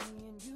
me and you.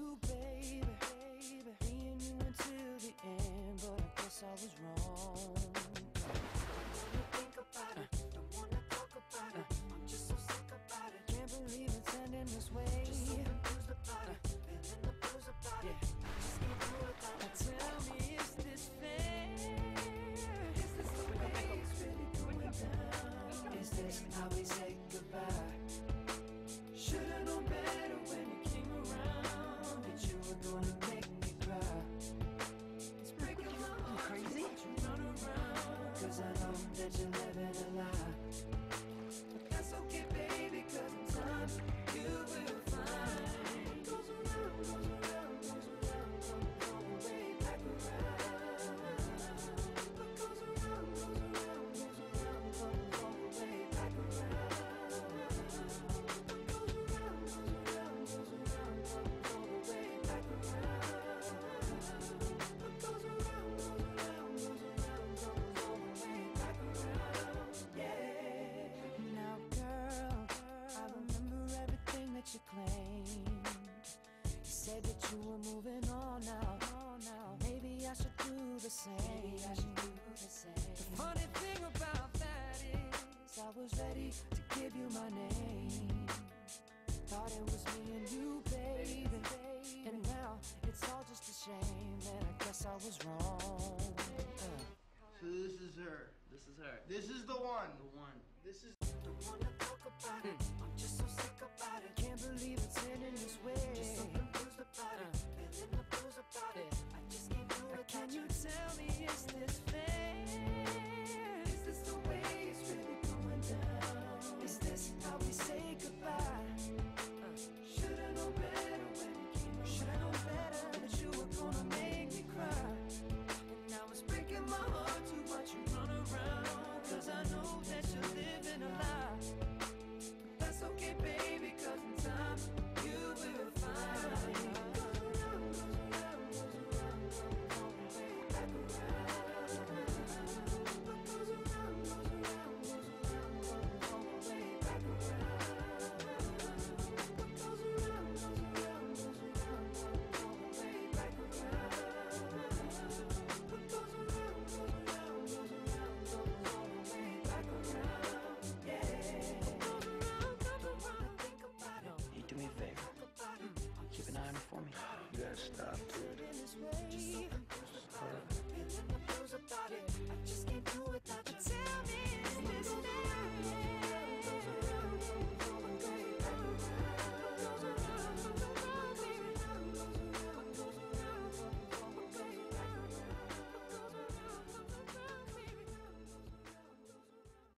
you claimed. You said that you were moving on now. Maybe I should do the same. Maybe I should do the same. The funny thing about that is, I was ready to give you my name. Thought it was me and you, baby. And now it's all just a shame, and I guess I was wrong. So this is her. This is her. This is the one. The one. This is the one to talk about. it hmm just so sick about it. Can't believe it's ending this way.